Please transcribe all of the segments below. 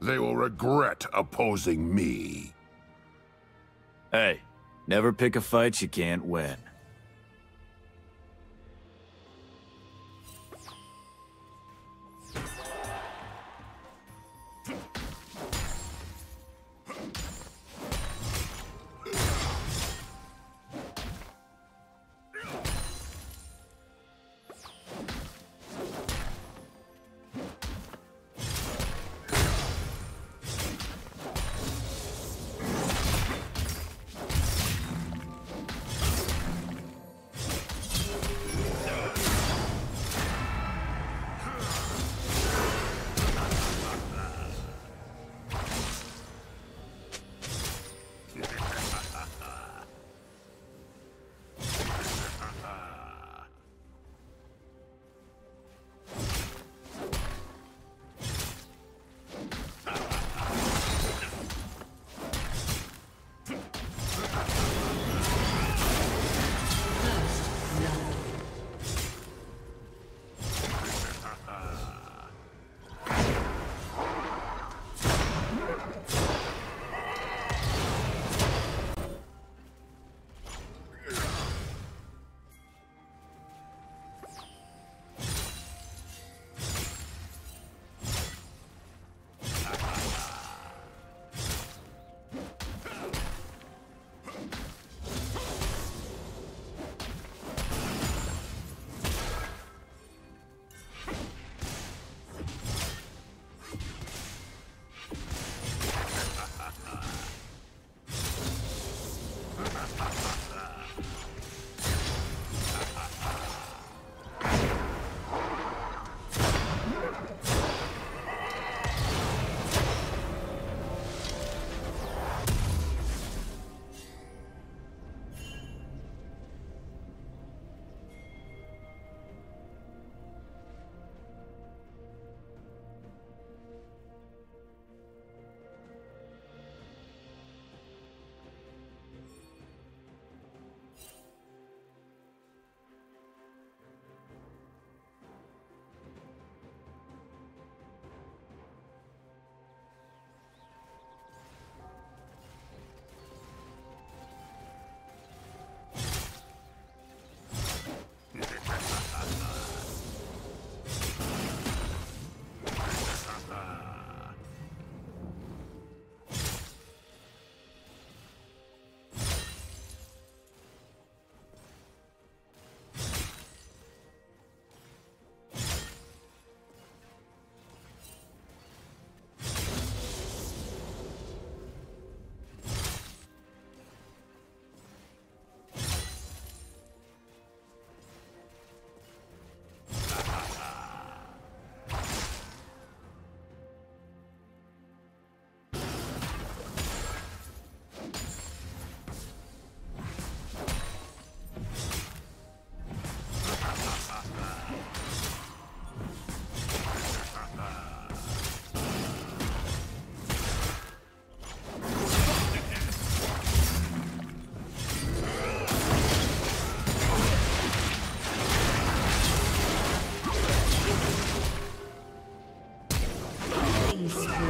They will regret opposing me. Hey, never pick a fight you can't win. Red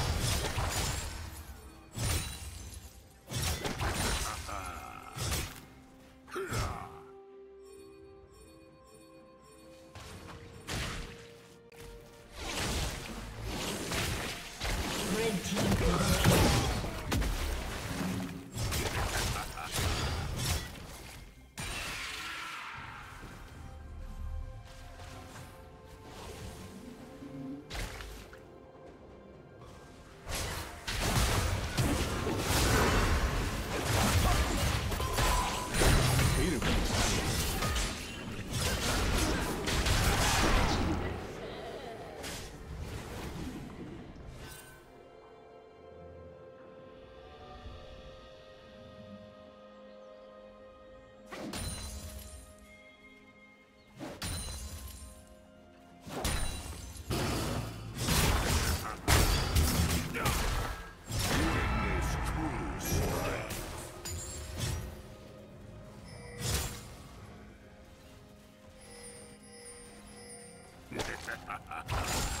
Ha ha ha ha!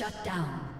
Shut down.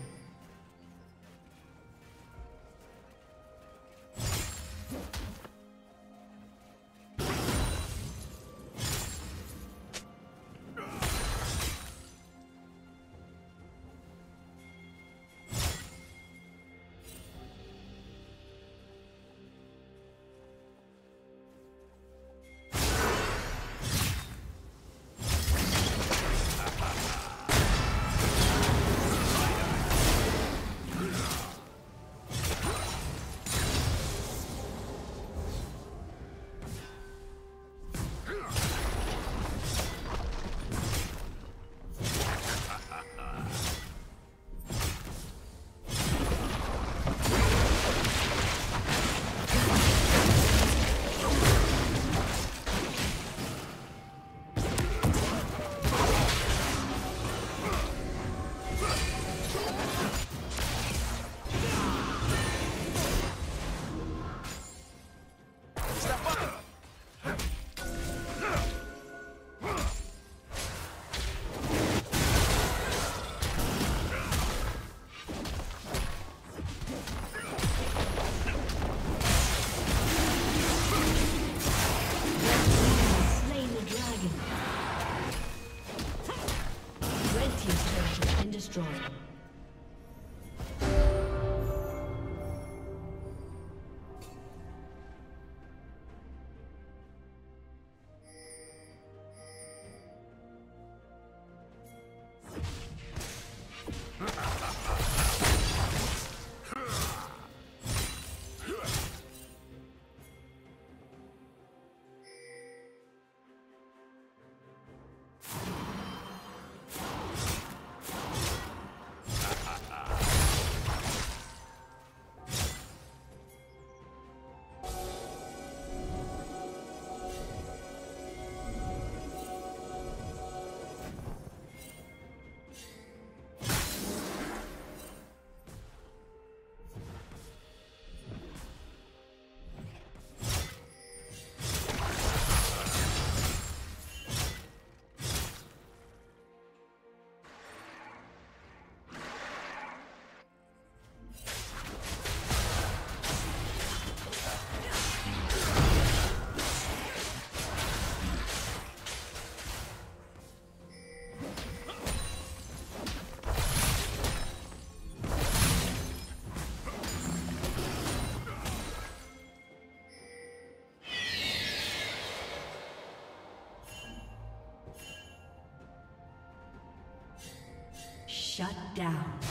Shut down.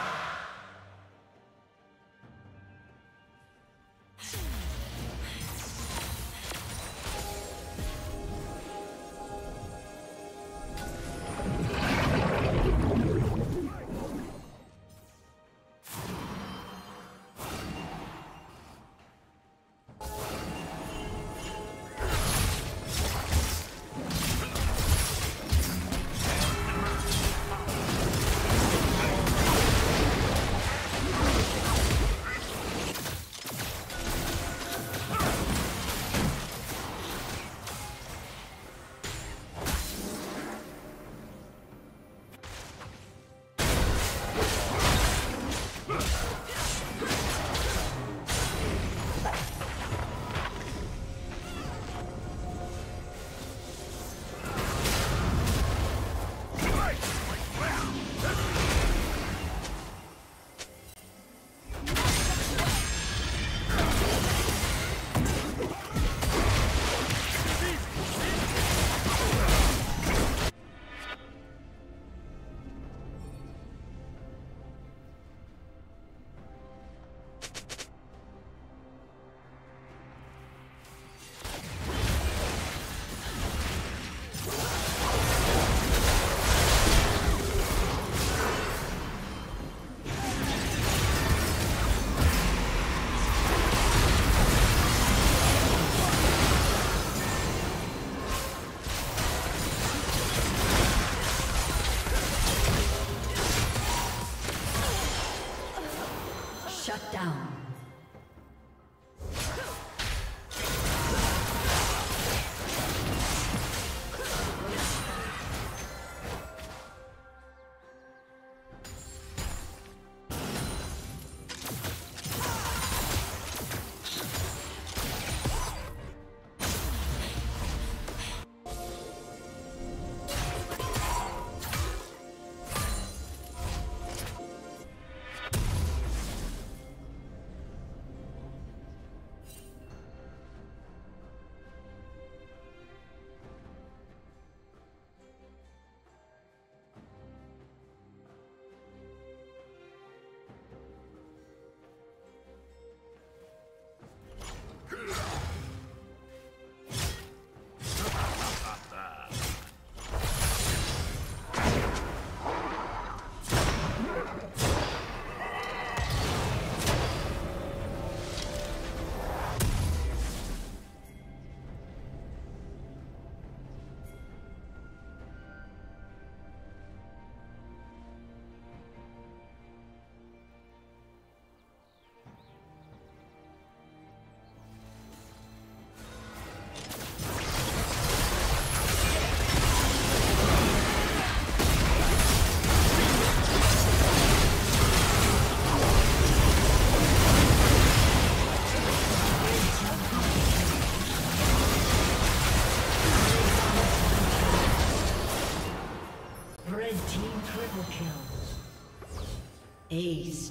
Aced.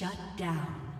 Shut down.